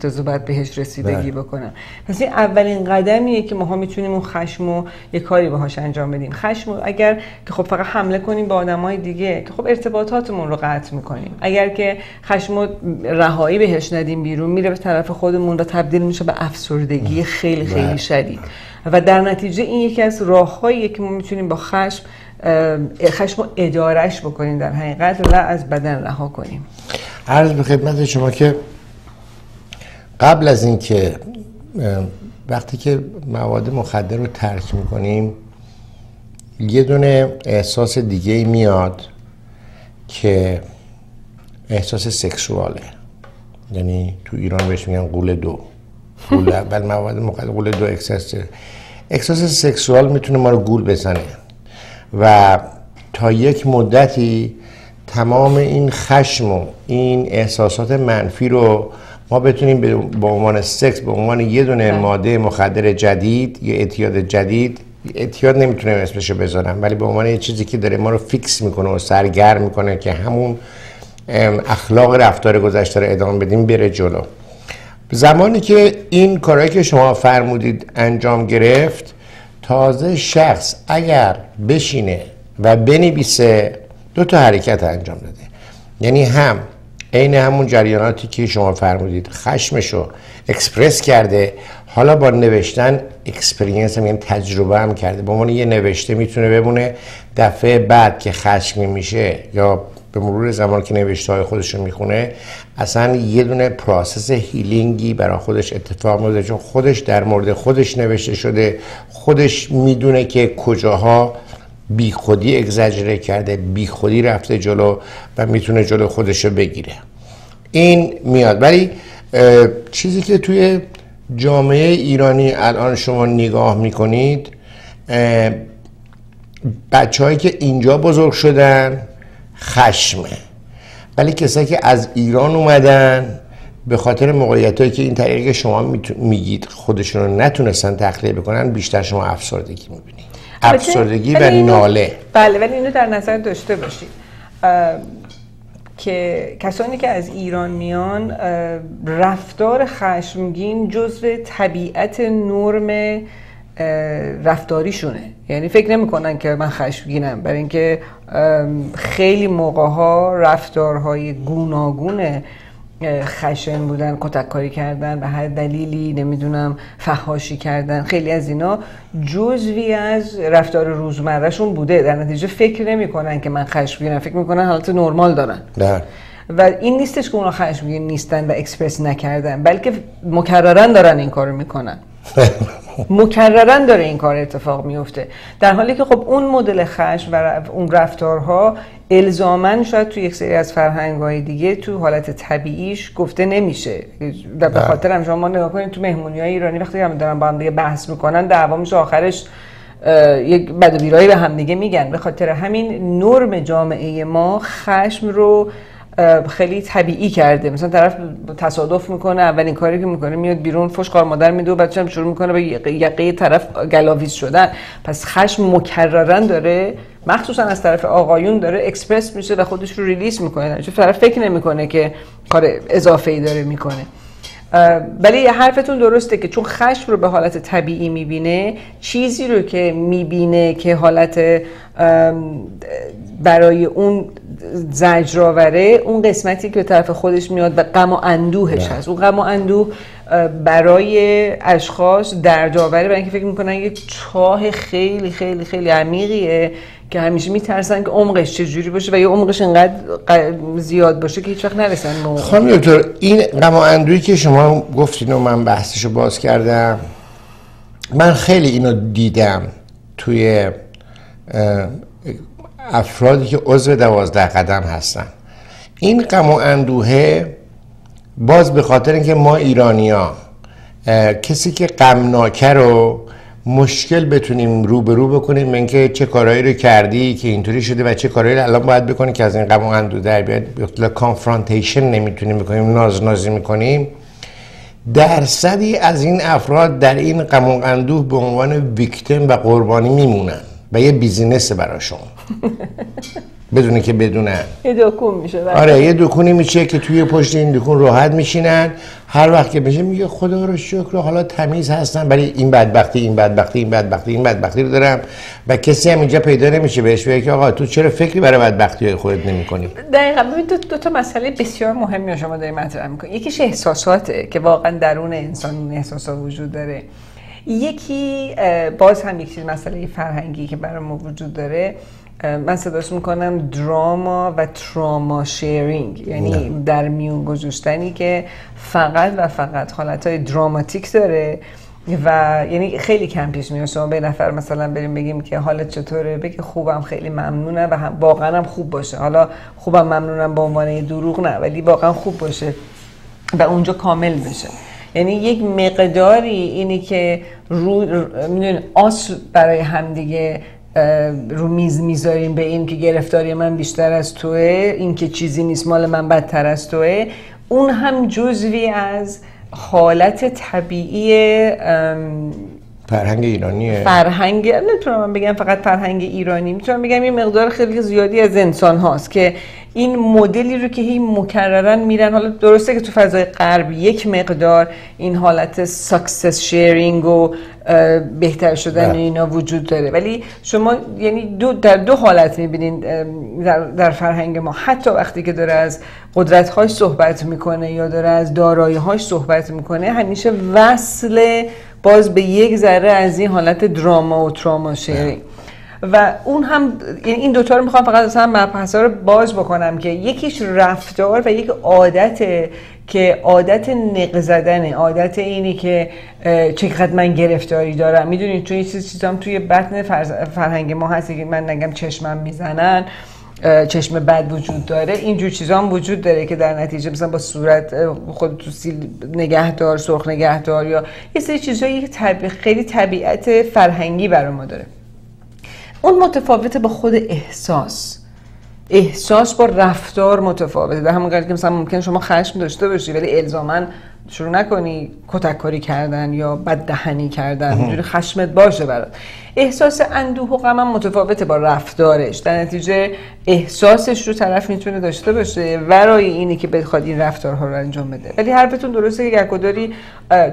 تازه باید بهش رسیدگی بله. بکنم. پس این اولین قدمیه که ماها می‌تونیم اون خشم و یه کاری باهاش انجام بدیم. خشم اگر که خب فقط حمله کنیم به آدمای دیگه که خب ارتباطاتمون رو قطع می‌کنیم. اگر که خشم و رهایی بهش ندیم بیرون میره به طرف خودمون و تبدیل میشه به افسردگی خیلی خیلی بله. شدید. و در نتیجه این یکی از راههایی که ما می‌تونیم با خشم خشم رو ادارش بکنیم در حقیقت و از بدن رها کنیم. عرض به خدمت شما که قبل از اینکه وقتی که مواد مخدر رو ترک می‌کنیم یه دونه احساس دیگه ای میاد که احساس سکسواله یعنی تو ایران بهش میگن قول دو. قول اول مواد مخدر قول دو احساس. احساس سکسوال می‌تونه ما رو گول بزنه. و تا یک مدتی تمام این خشم و این احساسات منفی رو ما بتونیم به عنوان سکس به عنوان یه دونه بله. ماده مخدر جدید یه اعتیاد جدید اعتیاد نمی‌تونم اسمشو بذارم ولی به عنوان یه چیزی که داره ما رو فیکس می‌کنه و سرگرم می‌کنه که همون اخلاق رفتار گذشته رو ادامه بدیم بره جلو زمانی که این کارهایی که شما فرمودید انجام گرفت تازه شخص اگر بشینه و بنویسه دو تا حرکت انجام داده یعنی هم عین همون جریاناتی که شما فرمودید. خشمشو اکسپرس کرده. حالا با نوشتن experience هم تجربه هم کرده. به عنوان یه نوشته می‌تونه بمونه. دفعه بعد که خشمی میشه یا به مرور زمان که نوشته های خودش رو می‌خونه اصلا یه دونه process healing ی برای خودش اتفاق میفته. چون خودش در مورد خودش نوشته شده. خودش می‌دونه که کجاها بی خودی اگزاجره کرده بی خودی رفته جلو و می‌تونه جلو خودش رو بگیره. این میاد. ولی چیزی که توی جامعه ایرانی الان شما نگاه می‌کنید بچه که اینجا بزرگ شدن خشمه. ولی کسایی که از ایران اومدن به خاطر موقعیت هایی که این طریقی شما میگید خودشون رو نتونستن تخلیه بکنن بیشتر شما افسردگی می‌بینید. افسردگی و ناله. بله ولی اینو در نظر داشته باشید. که کسانی که از ایران میان رفتار خشمگین جزو طبیعت نرم رفتاریشونه. یعنی فکر نمی‌کنن که من خشمگینم. برای اینکه خیلی موقع ها رفتارهای گوناگون خشن بودن کتککاری کردن به هر دلیلی نمی‌دونم فهاشی کردن. خیلی از اینا جزوی از رفتار روزمرهشون بوده. در نتیجه فکر نمی‌کنن که من خشمگینم فکر می‌کنن حالت نرمال دارن. نه و این نیستش که اونا خشمگین نیستن و اکسپرس نکردن بلکه مکررن دارن این کارو می‌کنن. مکررن داره این کار اتفاق میفته. در حالی که خب اون مدل خشم و اون رفتارها الزامن شاید تو یک سری از فرهنگ های دیگه تو حالت طبیعیش گفته نمیشه. به بله. خاطر هم شما نگاه کنید تو مهمونی های ایرانی وقتی هم دارن با هم دیگه بحث می‌کنن دعوا میشه آخرش یک بد و بیراهی به هم دیگه میگن. به خاطر همین نرم جامعه ما خشم رو خیلی طبیعی کرده. مثلا طرف تصادف می‌کنه اولین کاری که می‌کنه میاد بیرون فش کار مادر میده و بچه‌م شروع می‌کنه به یقه طرف گلاویز شدن. پس خشم مکررن داره. مخصوصا از طرف آقایون داره اکسپرس میشه و خودش رو release می‌کنه. چون طرف فکر نمی‌کنه که کار اضافه ای داره می‌کنه. ولی یه حرفتون درسته که چون خشم رو به حالت طبیعی می‌بینه چیزی رو که می‌بینه که حالت برای اون زجرآوره اون قسمتی که به طرف خودش میاد و غم و اندوهش هست. اون غم و اندوه برای اشخاص دردآوره. برای اینکه فکر می‌کنن یه چاه خیلی خیلی خیلی عمیقیه. که همیشه میترسن که عمقش چجوری باشه و یه عمقش انقدر زیاد باشه که هیچ وقت نرسن خانم دکتر این غم و اندوهی که شما گفتین و من بحثشو باز کردم من خیلی اینو دیدم توی افرادی که عضو دوازده قدم هستن. این غم و اندوهه باز به خاطر اینکه ما ایرانیا کسی که غمناکه رو مشکل بتونیم روبرو بکنیم من اینکه چه کارهایی رو کردی که اینطوری شده و چه کارهایی رو الان باید بکنی که از این غم و اندوه در بیاد. به confrontation نمی‌تونیم بکنیم ناز نازی می‌کنیم. درصدی از این افراد در این غم و به عنوان victim و قربانی میمونن و یه business براشون بدونه که بدونن یه دکون میشه بله. آره یه دکونی میشه که توی پشت این دکون راحت میشینن. هر وقت که بشه میگه خدا رو شکر حالا تمیز هستن ولی این بدبختی این بدبختی این بدبختی این بدبختی رو دارم و کسی هم اینجا پیدا نمیشه بهش بگه که آقا تو چرا فکری برای بدبختی های خودت نمی‌کنی؟ دقیقا ببین دو, دو تا مسئله بسیار مهمی شما دارید مطرح می‌کنید یکیش احساساته که واقعا درون انسان این احساسات وجود داره. یکی باز هم یک چیز مسئله فرهنگی که برای ما وجود داره. من صداش می‌کنم دراما و تراما شیرینگ یعنی در میون گذاشتنی که فقط و فقط حالت های دراماتیک داره و یعنی خیلی کم پیش میاد. شما به نفر مثلا بریم بگیم که حالت چطوره بگه خوبم خیلی ممنونم و هم واقعا هم خوب باشه. حالا خوبم ممنونم به عنوان دروغ نه ولی واقعا خوب باشه و اونجا کامل بشه. یعنی یک مقداری اینی که رو می‌دونین آس برای همدیگه رو میز می‌ذاریم به این که گرفتاری من بیشتر از توه این که چیزی نیست مال من بدتر از توه. اون هم جزوی از حالت طبیعی فرهنگ ایرانیه. فرهنگ نمی‌تونم بگم فقط فرهنگ ایرانی. می‌تونم بگم یه مقدار خیلی زیادی از انسان هاست که این مدلی رو که هی مکررن میرن. حالا درسته که تو فضای غرب یک مقدار این حالت success sharing و بهتر شدن بله. اینا وجود داره. ولی شما یعنی دو در دو حالت می‌بینین در, در فرهنگ ما. حتی وقتی که داره از قدرت هاش صحبت می‌کنه یا داره از دارایی هاش صحبت می‌کنه همیشه وصل باز به یک ذره از این حالت drama و trauma sharing و اون هم این دوتا رو می‌خوام فقط اصلا مبحث رو باز بکنم که یکیش رفتار و یک عادت که عادت نق زدنه. عادت اینی که چقدر من گرفتاری دارم. می‌دونید چون این چیز توی بطن فرهنگ ما هستی که من نگم چشمم می‌زنن چشم بد وجود داره. اینجور چیزا هم وجود داره که در نتیجه مثلا با صورت خود تو سیل نگهدار سرخ نگهدار یا یه سری چیزهایی خیلی طبیعت فرهنگی برای ما داره. اون متفاوته با خود احساس. احساس با رفتار متفاوته. در همون که مثلا ممکن شما خشم داشته باشی ولی الزاما شروع نکنی کتککاری کردن یا بد دهنی کردن اینجوری خشمت باشه برات. احساس اندوه و غم متفاوته با رفتارش. در نتیجه احساسش رو طرف می‌تونه داشته باشه ورای اینی که بخواد این رفتارها رو انجام بده. ولی حرفتون درسته که داری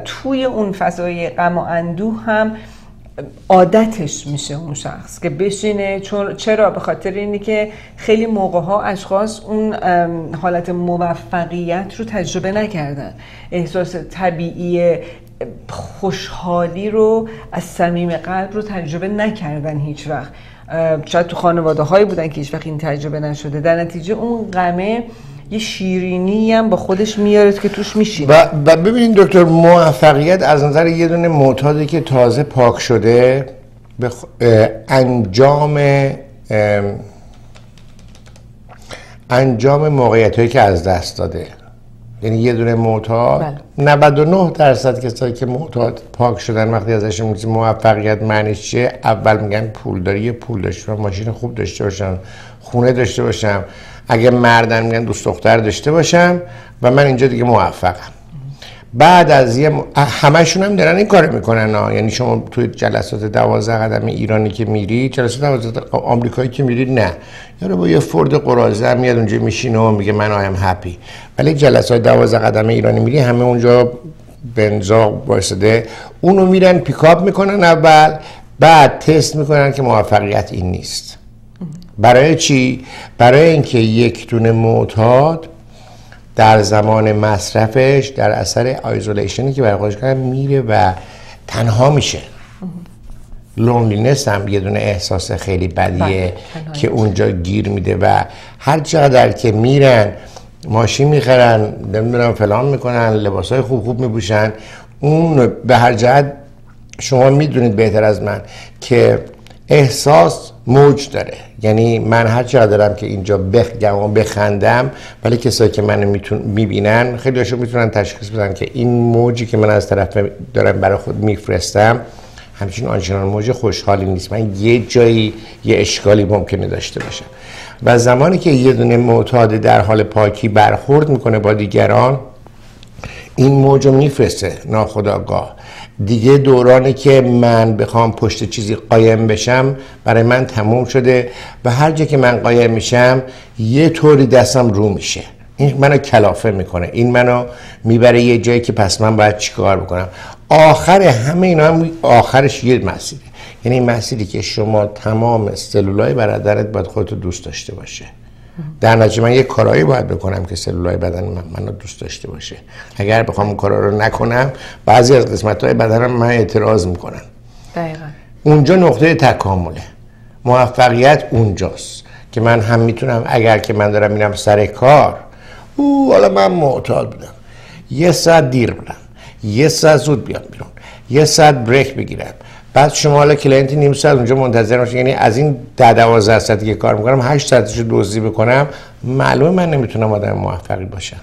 توی اون فضای غم و اندوه هم عادتش میشه اون شخص که بشینه چون چرا؟ به خاطر اینی که خیلی موقع ها اشخاص اون حالت موفقیت رو تجربه نکردن. احساس طبیعی خوشحالی رو از صمیم قلب رو تجربه نکردن هیچ وقت. شاید تو خانواده هایی بودن که هیچ وقت این تجربه نشده. در نتیجه اون غمه یه شیرینی هم با خودش میاره که توش میشینه. و, و ببینید دکتر موفقیت از نظر یه دونه معتادی که تازه پاک شده به انجام انجام موقعیت هایی که از دست داده. یعنی یه دونه معتاد بله. 99 درصد کسایی که معتاد پاک شدن وقتی ازش میگیم موفقیت معنیش چیه؟ اول میگن پولداری پول داشته ماشین خوب داشته باشم خونه داشته باشم اگه مردن میگن دوست دختر داشته باشم و من اینجا دیگه موفقم. بعد از یه م... همشون هم دارن این کار می‌کنن ها. یعنی شما توی جلسات دوازده قدم ایرانی که میری جلسات دوازده آمریکایی که میری نه. یارو با یه فرد قرازه میاد اونجا میشینه و میگه من آیم هپی ولی جلسات دوازده قدم ایرانی میری همه اونجا بنزا واسده اونو میرن پیکاپ می‌کنن اول بعد تست می‌کنن که موفقیت این نیست. برای چی؟ برای اینکه یک دونه معتاد در زمان مصرفش در اثر isolation ی که برای خودش میره و تنها میشه. loneliness هم یه دونه احساس خیلی بدیه بله، که اونجا گیر میده و هر چقدر که میرن ماشین می‌خرن نمی‌دونم فلان می‌کنن لباس های خوب خوب می‌پوشن اون به هر جهت شما می‌دونید بهتر از من که احساس موج داره. یعنی من هر چقدر دارم که اینجا بخگم و بخندم ولی کسایی که منو میتون می‌بینن خیلی هاشون می‌تونن تشخیص بدن که این موجی که من از طرف دارم برای خود میفرستم همچین آنچنان موج خوشحالی نیست. من یه جایی یه اشکالی ممکنه داشته باشم. و زمانی که یه دونه معتاد در حال پاکی برخورد می‌کنه با دیگران این موج میفرسته ناخداگاه دیگه دورانی که من بخوام پشت چیزی قایم بشم برای من تموم شده و هر جا که من قایم میشم یه طوری دستم رو میشه. این منو کلافه می‌کنه. این منو می‌بره یه جایی که پس من باید چیکار بکنم؟ آخر همه اینا هم آخرش یه مسیره. یعنی مسیری که شما تمام سلولای برادرت باید خودتو دوست داشته باشه. در نتیجه من یه کارایی باید بکنم که سلولای بدن من منو دوست داشته باشه. اگر بخوام اون کارا رو نکنم بعضی از قسمت های بدنم من اعتراض می‌کنم. دقیقا. اونجا نقطه تکامله. موفقیت اونجاست که من هم می‌تونم اگر که من دارم میرم سر کار او حالا من معتاد بودم. یه ساعت دیر بودم. یه ساعت زود بیام بیرون. یه ساعت بریک بگیرم. بعد شما حالا کلینتی نیم ساعت اونجا منتظر باشه یعنی از این ده 12 ساعتی که کار می‌کنم 8 ساعتش دزدی بکنم معلومه من نمی‌تونم آدم موفقی باشم.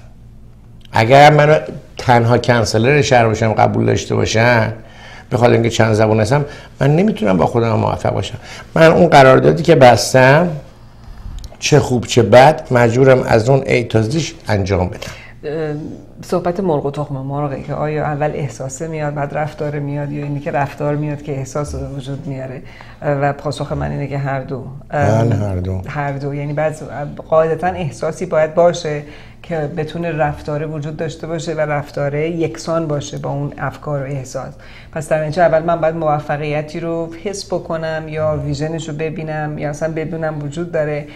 اگر من تنها کنسلر شهر باشم قبول داشته باشن بخواد اینکه چند زبون هستم من نمی‌تونم با خودم موفق باشم. من اون قراردادی که بستم چه خوب چه بد مجبورم از اون ایتازیش انجام بدم. صحبت مرغ و تخم مرغه که آیا اول احساسه میاد بعد رفتار میاد یا اینی که رفتار میاد که احساس وجود میاره؟ و پاسخ من اینه که هر دو. بله، هر دو. هر دو. یعنی بعد قاعدتا احساسی باید باشه که بتونه رفتاره وجود داشته باشه و رفتاره یکسان باشه با اون افکار و احساس. پس در اینجا اول من باید موفقیتی رو حس بکنم یا ویژنش رو ببینم یا اصلا بدونم وجود داره.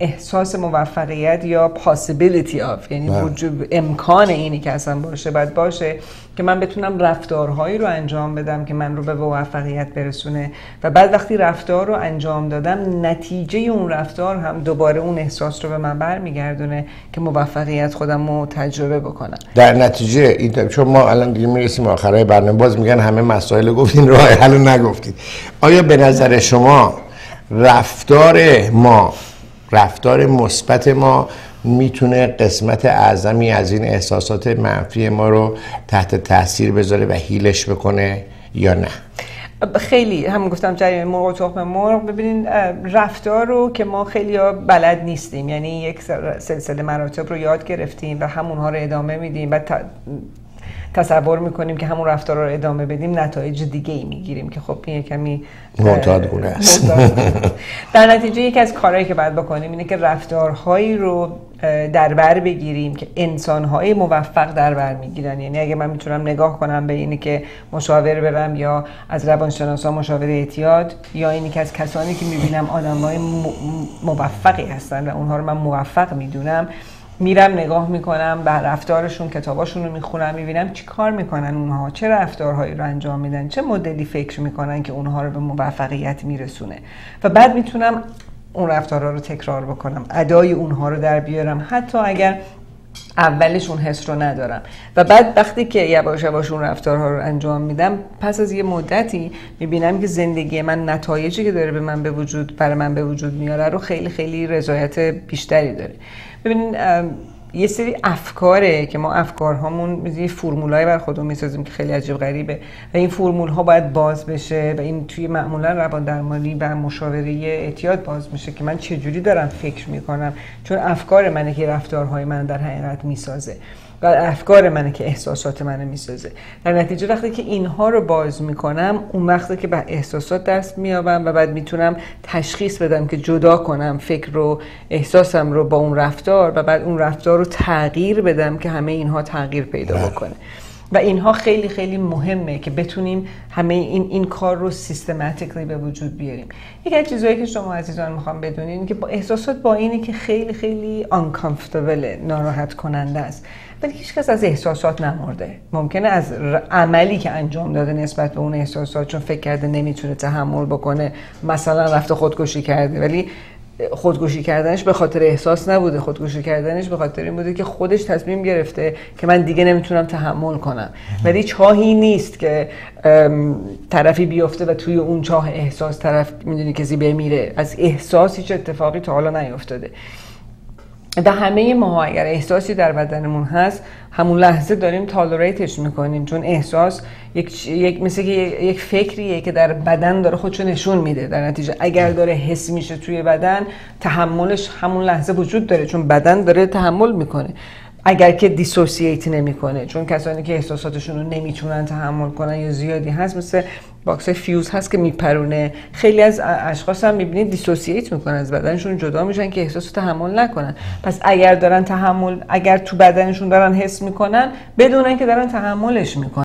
احساس موفقیت یا possibility of یعنی بله. وجود امکان اینی که اصلا باشه باید باشه. که من بتونم رفتارهایی رو انجام بدم که من رو به موفقیت برسونه. و بعد وقتی رفتار رو انجام دادم نتیجه اون رفتار هم دوباره اون احساس رو به من برمیگردونه که موفقیت خودم رو تجربه بکنم. در نتیجه این چون ما الان دیگه می‌رسیم آخرای برنامه باز میگن همه مسائل گفتین راه حل نگفتید آیا به نظر شما رفتار ما رفتار مثبت ما می‌تونه قسمت اعظمی از این احساسات منفی ما رو تحت تاثیر بذاره و هیلش بکنه یا نه؟ خیلی هم گفتم جریان مرغ و تخم مرغ. ببینین رفتار رو که ما خیلی بلد نیستیم. یعنی یک سلسله مراتب رو یاد گرفتیم و همونها رو ادامه میدیم. و تصور می‌کنیم که همون رفتار رو ادامه بدیم نتایج دیگه ای می‌گیریم که خب این کمی معتاد گونه است. در نتیجه یکی از کارهایی که باید بکنیم اینه که رفتارهایی رو در بر بگیریم که انسانهای موفق در بر می‌گیرن. یعنی اگه من می‌تونم نگاه کنم به اینی که مشاور برم یا از روانشناسا مشاور اعتیاد یا اینی که از کسانی که می‌بینم آدمهای موفقی هستن و اونها رو من موفق می‌دونم میرم نگاه می‌کنم به رفتارشون کتاباشون رو می‌خونم می‌بینم چی کار می‌کنن اونها چه رفتارهایی رو انجام میدن چه مدلی فکر می‌کنن که اونها رو به موفقیت میرسونه. و بعد می‌تونم اون رفتارها رو تکرار بکنم ادای اونها رو در بیارم. حتی اگر اولش اون حس رو ندارم. و بعد وقتی که یواش یواش اون رفتارها رو انجام میدم پس از یه مدتی می‌بینم که زندگی من نتایجی که داره به من به وجود برای من به وجود میاره رو خیلی خیلی رضایت بیشتری داره. ببینین یه سری افکاره که ما افکارهامون یه فرمولای بر خودمون می‌سازیم که خیلی عجیب غریبه. و این فرمول ها باید باز بشه و این توی معمولا روان درمانی و مشاوره اعتیاد باز میشه که من چجوری دارم فکر می‌کنم؟ چون افکار منه که رفتارهای من در حقیقت می‌سازه. و افکار منه که احساسات منو می‌سازه. در نتیجه وقتی که اینها رو باز می‌کنم اون وقتی که به احساسات دست میابم و بعد می‌تونم تشخیص بدم که جدا کنم فکر رو احساسم رو با اون رفتار و بعد اون رفتار رو تغییر بدم که همه اینها تغییر پیدا بله. بکنه. و اینها خیلی خیلی مهمه که بتونیم همه این این کار رو سیستماتیکلی به وجود بیاریم. یکی از چیزهایی که شما عزیزان می‌خوام بدونین که با احساسات با اینه که خیلی خیلی uncomfortable ناراحت کننده است. ولی هیچ کس از احساسات نمرده. ممکنه از عملی که انجام داده نسبت به اون احساسات چون فکر کرده نمی‌تونه تحمل بکنه مثلا رفته خودکشی کرده. ولی خودکشی کردنش به خاطر احساس نبوده. خودکشی کردنش به خاطر این بوده که خودش تصمیم گرفته که من دیگه نمی‌تونم تحمل کنم. ولی چاهی نیست که طرفی بیفته و توی اون چاه احساس طرف می‌دونی کسی بمیره از احساس هیچ اتفاقی تا حالا نیفتاده و همه ما اگر احساسی در بدنمون هست همون لحظه داریم تالوریتش می‌کنیم. چون احساس یک, یک مثل یک فکریه که در بدن داره خودشو نشون میده. در نتیجه اگر داره حس میشه توی بدن تحملش همون لحظه وجود داره. چون بدن داره تحمل می‌کنه. اگر که dissociate نمی‌کنه. چون کسانی که احساساتشون رو نمی‌تونن تحمل کنن یا زیادی هست مثل box fuse هست که میپرونه. خیلی از اشخاص هم می‌بینید dissociate می‌کنن از بدنشون جدا میشن که احساس تحمل نکنن. پس اگر دارن تحمل اگر تو بدنشون دارن حس می‌کنن بدونن که دارن تحملش می‌کنن.